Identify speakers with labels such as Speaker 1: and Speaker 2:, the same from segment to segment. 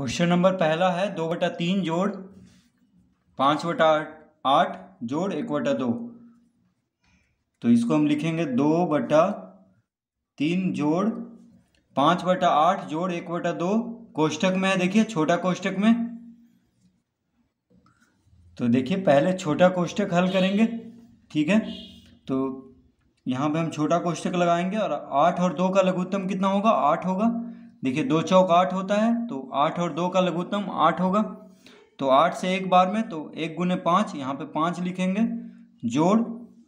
Speaker 1: Question number पहला है, दो बटा तीन जोड़, पाँच बटा आठ जोड़, एक बटा दो। तो इसको हम लिखेंगे दो बटा तीन जोड़, पाँच बटा आठ जोड़, एक बटा दो। कोष्टक में है, देखिए, छोटा कोष्टक में। तो देखिए, पहले छोटा कोष्टक हल करेंगे, ठीक है? तो यहाँ पे हम छोटा कोष्टक लगाएँगे और आठ और दो का लघुत्तम कितना होगा? आठ होगा। देखिए, दो चौक आठ होता है तो आठ और दो का लघुत्तम आठ होगा। तो आठ से एक बार में तो एक गुने पाँच, यहाँ पे पाँच लिखेंगे। जोड़,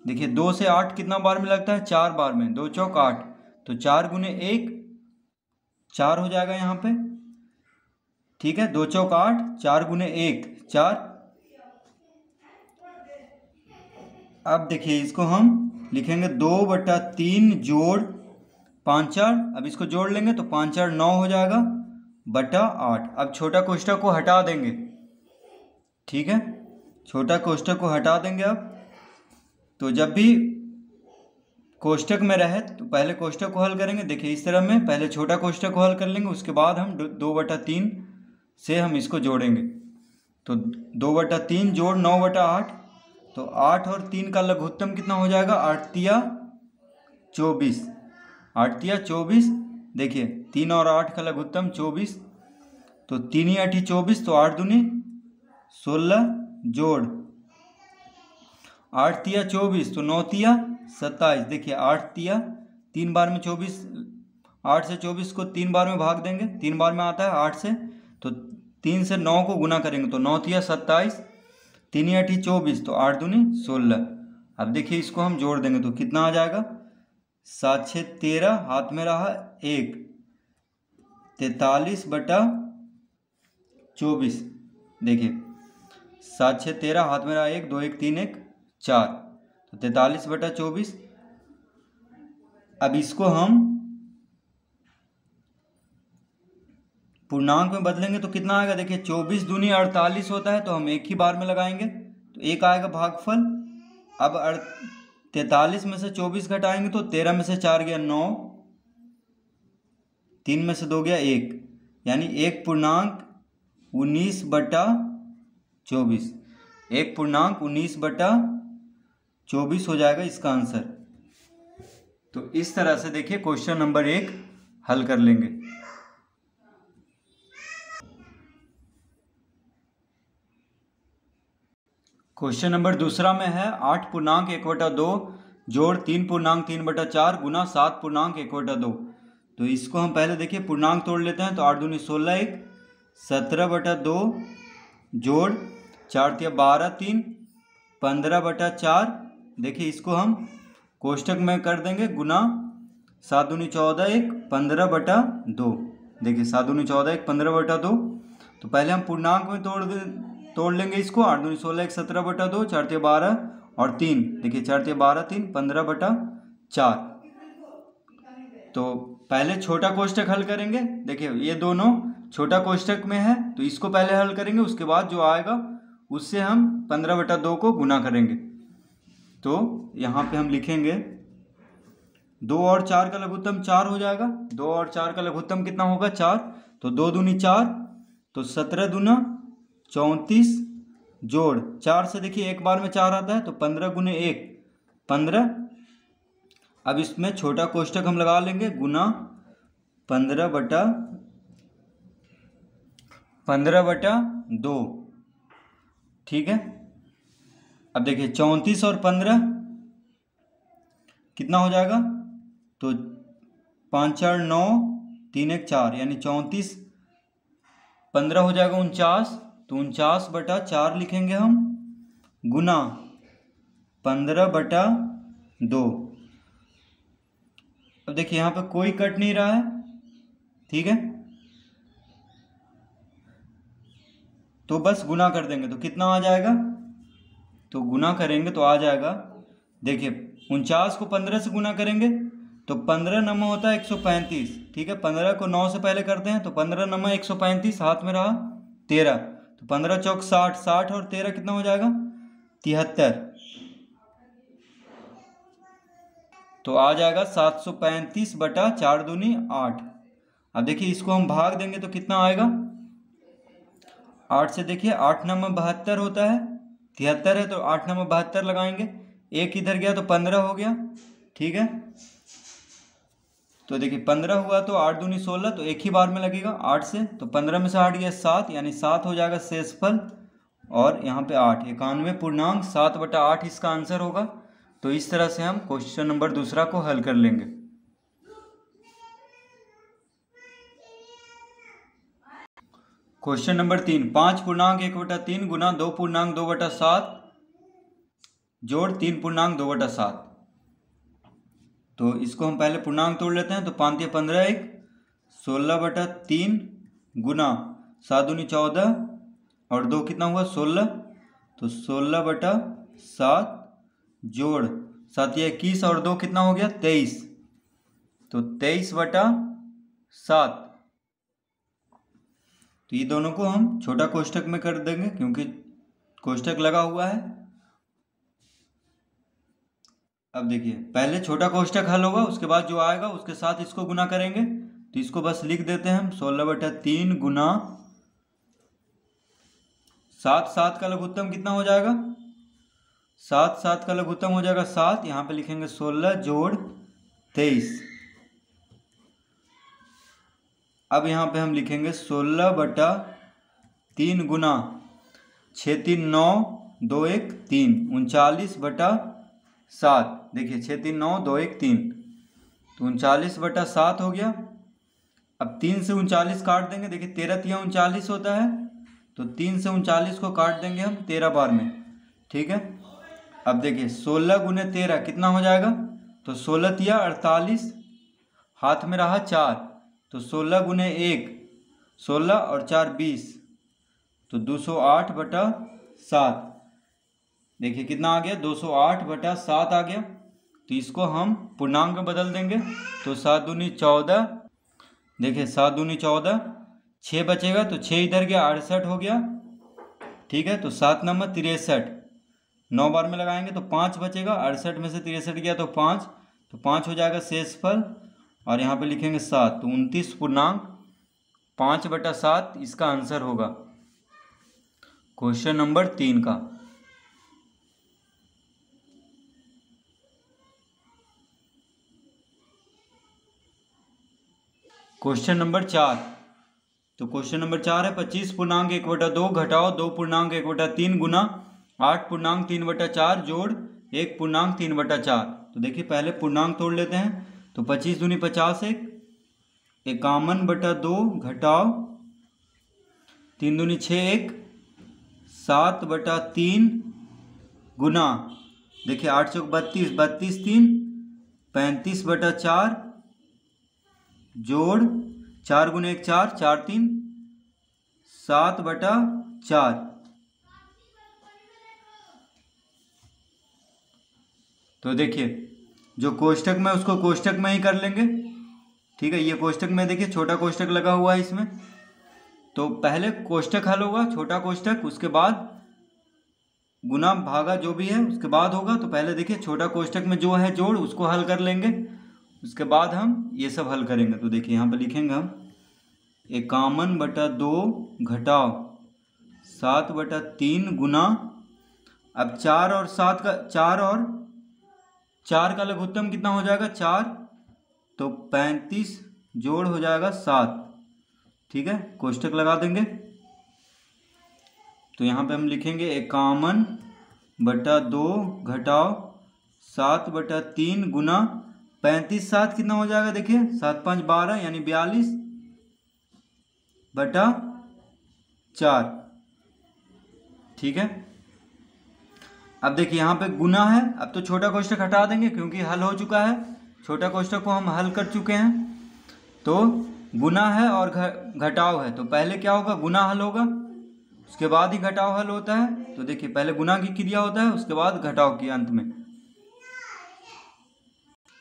Speaker 1: देखिए दो से आठ कितना बार में लगता है? चार बार में, दो चौक आठ। तो चार गुने एक, चार हो जाएगा यहाँ पे। ठीक है, दो चौक आठ, चार गुने एक, चार। अब देखिए इसको हम लिखेंगे दो बटा तीन जोड़ पाँच चार। अब इसको जोड़ लेंगे तो पाँच चार नौ हो जाएगा। बटा आठ अब छोटा कोष्टक को हटा देंगे। ठीक है? छोटा कोष्टक को हटा देंगे अब। तो जब भी कोष्टक में रहे तो पहले कोष्टक को हल करेंगे। देखिए, इस तरह में पहले छोटा कोष्टक को हल कर लेंगे, उसके बाद हम दो बटा तीन से हम इसको जोड़ेंगे। तो दो बटा तीन जोड़ नौ बटा आठ। तो आठ और तीन का लघुत्तम कितना हो जाएगा? आठतिया चौबीस। आठतिया चौबीस। देखिए तीन और आठ का लघुत्तम चौबीस। तो तीन ही आठी, चौबीस तो आठ दूनी, सोलह, जोड़। आठ तिया, चौबीस तो नौ तिया, सत्ताईस। देखिए, आठ तिया, तीन बार में चौबीस, आठ से चौबीस को तीन बार में भाग देंगे, तीन बार में आता है आठ से तो तीन से नौ को गुना करेंगे तो नौ तिया, सत्ताईस, तीन ही अठी चौबीस तो आठ दूनी, सोलह। अब देखिए, इसको हम जोड़ देंगे तो कितना आ जाएगा? सात छः तेरह, हाथ में रहा एक। तैतालीस बटा चौबीस। देखिए, सात छः तेरह, हाथ में रहा एक, दो, एक, तीन, एक, चार। तो तैतालीस बटा चौबीस। अब इसको हम पूर्णांक में बदलेंगे तो कितना आएगा? देखिए, चौबीस दूनी अड़तालीस होता है तो हम एक ही बार में लगाएँगे। तो एक आएगा भागफल। अब तैतालीस में से चौबीस घटाएँगे तो तेरह में से चार गया नौ। तीन में से दो गया एक। यानी एक पूर्णांक उन्नीस बटा चौबीस। एक पूर्णांक उन्नीस बटा चौबीस हो जाएगा इसका आंसर। तो इस तरह से देखिए क्वेश्चन नंबर एक हल कर लेंगे। क्वेश्चन नंबर दूसरा में है, आठ पूर्णांक एक बटा दो, जोड़ तीन पूर्णांक तीन बटा चार गुना सात पूर्णांक एक बटा दो। तो इसको हम पहले देखिए, पूर्णांक तोड़ लेते हैं तो आठ दूनी सोलह एक, सत्रह बटा दो जोड़ चार तिया बारह तीन, पंद्रह बटा चार, देखिए इसको हम कोष्टक में कर देंगे गुना सात दूनी चौदह एक, पंद्रह बटा दो, देखिए सात दूनी चौदह एक, पंद्रह बटा दो तो पहले हम पूर्णांक में तोड़ तोड़ लेंगे इसको, आठ दूनी सोलह एक, सत्रह बटा दो, चार तिया बारह और तीन, देखिए चार तिया बारह तीन, पंद्रह बटा चार तो पहले छोटा कोष्टक हल करेंगे। देखिए, ये दोनों छोटा कोष्टक में है तो इसको पहले हल करेंगे, उसके बाद जो आएगा, उससे हम पंद्रह बटा दो को गुना करेंगे। तो यहाँ पे हम लिखेंगे, दो और चार का लघुत्तम चार हो जाएगा। दो और चार का लघुत्तम कितना होगा? चार। तो दो दूनी चार तो सत्रह दूना चौंतीस जोड़। चार से देखिए, एक बार में चार आता है तो पंद्रह गुने एक, पंद्रह अब इसमें छोटा कोष्टक हम लगा लेंगे, गुना पंद्रह बटा पंद्रह बटा दो। ठीक है? अब देखिए, चौंतीस और पंद्रह कितना हो जाएगा? तो पाँच चार नौ, तीन एक चार, यानी चौंतीस, पंद्रह हो जाएगा उनचास तो उनचास बटा चार लिखेंगे हम, गुना पंद्रह बटा दो। अब देखिए, यहाँ पे कोई कट नहीं रहा है। ठीक है? तो बस गुना कर देंगे। तो कितना आ जाएगा? तो गुना करेंगे तो आ जाएगा। देखिए, उनचास को पंद्रह से गुना करेंगे तो पंद्रह नंबर होता है एक सौ पैंतीस। ठीक है? पंद्रह को नौ से पहले करते हैं तो पंद्रह नंबर एक सौ पैंतीस, हाथ में रहा तेरह। तो पंद्रह चौक साठ साठ और तेरह कितना हो जाएगा? तिहत्तर। तो आ जाएगा सात सौ पैंतीस बटा चार दूनी आठ। अब देखिए, इसको हम भाग देंगे तो कितना आएगा? आठ से देखिए, आठ नंबर बहत्तर होता है। तिहत्तर है तो आठ नंबर बहत्तर लगाएँगे। एक इधर गया तो पंद्रह हो गया। ठीक है? तो देखिए, पंद्रह हुआ तो आठ दूनी सोलह तो एक ही बार में लगेगा आठ से। तो पंद्रह में से आठ गया सात, यानी सात हो जाएगा शेषफल। और यहाँ पे आठ, इक्यानवे पूर्णांक, सात बटा आठ इसका आंसर होगा। तो इस तरह से हम क्वेश्चन नंबर दूसरा को हल कर लेंगे। क्वेश्चन नंबर तीन, पाँच पूर्णांक एक बटा तीन गुना दो पूर्णांक दो बटा सात जोड़ तीन पूर्णांक दो बटा सात। तो इसको हम पहले पूर्णांक तोड़ लेते हैं तो पाँच पंद्रह एक, सोलह बटा तीन गुना सात दूनी चौदह, और दो कितना हुआ? सोलह। तो सोलह बटा सात जोड़ सात या इक्कीस और दो कितना हो गया? तेईस। तो तेईस बटा सात। तो ये दोनों को हम छोटा कोष्टक में कर देंगे, क्योंकि कोष्टक लगा हुआ है। अब देखिए, पहले छोटा कोष्टक हल होगा, उसके बाद जो आएगा, उसके साथ इसको गुना करेंगे। तो इसको बस लिख देते हैं हम, सोलह बटा तीन गुना सात। सात का लघुत्तम कितना हो जाएगा? सात सात का लघुत्तम हो जाएगा सात। यहाँ पे लिखेंगे सोलह जोड़ तेईस। अब यहाँ पे हम लिखेंगे सोलह बटा तीन गुना छ तीन नौ, दो एक तीन। उनचालीस बटा सात। देखिए छः तीन नौ, दो एक तीन। तो उनचालीस बटा सात हो गया। अब तीन से उनचालीस काट देंगे। देखिए, तेरह तिया उनचालीस होता है। तो तीन से उनचालीस को काट देंगे हम तेरह बार में। ठीक है? अब देखिए, सोलह गुने तेरह कितना हो जाएगा? तो सोलह तिया अड़तालीस, हाथ में रहा चार तो सोलह गुने एक, सोलह और चार बीस तो दो सौ आठ बटा सात। देखिए कितना आ गया? 208 बटा सात आ गया। तो इसको हम पूर्णांक बदल देंगे। तो सात दूनी चौदह, देखिए सात दूनी चौदह, छः बचेगा तो छः इधर गया, अड़सठ हो गया। ठीक है तो सात नंबर तिरसठ। नौ बार में लगाएँगे तो पाँच बचेगा, अड़सठ में से तिरसठ गया तो पाँच तो पाँच हो जाएगा शेषफल। और यहाँ पे लिखेंगे सात तो उनतीस पूर्णांक, पाँच बटा सात, इसका आंसर होगा क्वेश्चन नंबर तीन का। क्वेश्चन नंबर चार तो क्वेश्चन नंबर चार है, पच्चीस पूर्णांक एक बटा दो, घटाओ दो पूर्णांक एक बटा तीन गुना आठ पूर्णांक तीन बटा चार जोड़ एक पूर्णांक तीन बटा चार। तो देखिए, पहले पूर्णांक तोड़ लेते हैं। तो पच्चीस दूनी पचास एक। इक्यावन बटा दो घटाओ। तीन दूनी छः एक। सात बटा तीन गुना। देखिए, आठ चौक बत्तीस बत्तीस तीन। पैंतीस बटा चार जोड़। चार गुने एक चार चार तीन। सात बटा चार। तो देखिए, जो कोष्टक में, उसको कोष्टक में ही कर लेंगे। ठीक है, ये कोष्टक में देखिए, छोटा कोष्टक लगा हुआ है इसमें। तो पहले कोष्टक हल होगा, छोटा कोष्टक उसके बाद गुना भागा जो भी है, उसके बाद होगा। तो पहले देखिए, छोटा कोष्टक में जो है जोड़, उसको हल कर लेंगे। उसके बाद हम ये सब हल करेंगे। तो देखिए, यहाँ पर लिखेंगे हम इक्यावन बटा दो घटाओ, सात बटा तीन गुना। अब चार और सात का, चार और चार का लघुत्तम कितना हो जाएगा? चार। तो पैंतीस जोड़ हो जाएगा सात। ठीक है? कोष्टक लगा देंगे। तो यहाँ पे हम लिखेंगे इक्यावन बटा दो घटाओ सात बटा तीन गुना पैंतीस। सात कितना हो जाएगा देखिए? सात पाँच बारह यानी बयालीस बटा चार। ठीक है? अब देखिए, यहाँ पे गुना है, अब तो छोटा कोष्टक हटा देंगे क्योंकि हल हो चुका है। छोटा कोष्टक को हम हल कर चुके हैं। तो गुना है और घटाव है। तो पहले क्या होगा? गुना हल होगा। उसके बाद ही घटाव हल होता है। तो देखिए, पहले गुना की क्रिया होता है, उसके बाद घटाव की अंत में।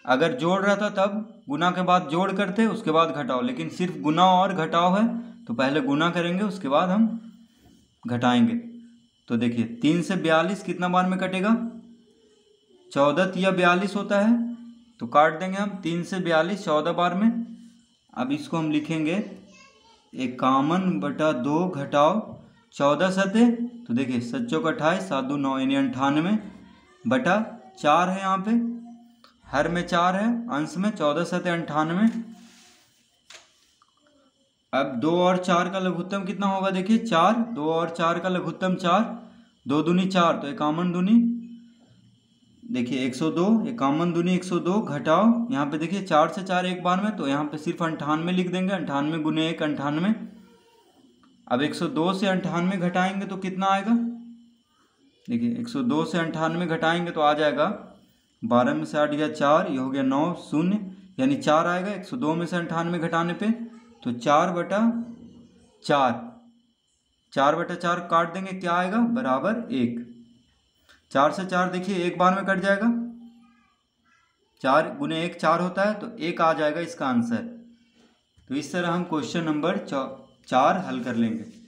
Speaker 1: अगर जोड़ रहा था तब गुना के बाद जोड़ करते, उसके बाद घटाओ लेकिन सिर्फ़ गुना और घटाओ है तो पहले गुना करेंगे, उसके बाद हम घटाएँगे। तो देखिए, तीन से बयालीस कितना बार में कटेगा? चौदह या बयालीस होता है तो काट देंगे हम, तीन से बयालीस, चौदह बार में। अब इसको हम लिखेंगे इक्यावन बटा दो घटाओ चौदह सते तो देखिए, सच्चों का अट्ठाईस, सात दो नौ, यानी अंठानवे बटा चार है यहाँ पे। हर में चार है, अंश में चौदह सते अंठानवे। अब दो और चार का लघुत्तम कितना होगा देखिए, चार, दो और चार का लघुत्तम चार, दो दूनी चार तो इक्यावन दूनी, देखिए एक सौ दो इक्यावन दूनी एक सौ दो घटाओ, यहाँ पे देखिए चार से चार एक बार में तो यहाँ पे सिर्फ़ अंठानवे लिख देंगे, अंठानवे गुने एक, अंठानवे। अब एक सौ दो से अंठानवे घटाएँगे तो कितना आएगा? देखिए, एक सौ दो से अंठानवे घटाएँगे तो आ जाएगा बारह में से आठ गया चार, ये हो गया नौ, शून्य, यानी चार आएगा, एक सौ दो में से अंठानवे घटाने पे तो चार बटा चार। चार बटा चार काट देंगे, क्या आएगा? बराबर एक। चार से चार देखिए, एक बार में कट जाएगा। चार गुने एक चार होता है तो एक आ जाएगा इसका आंसर। तो इस तरह हम क्वेश्चन नंबर चार हल कर लेंगे।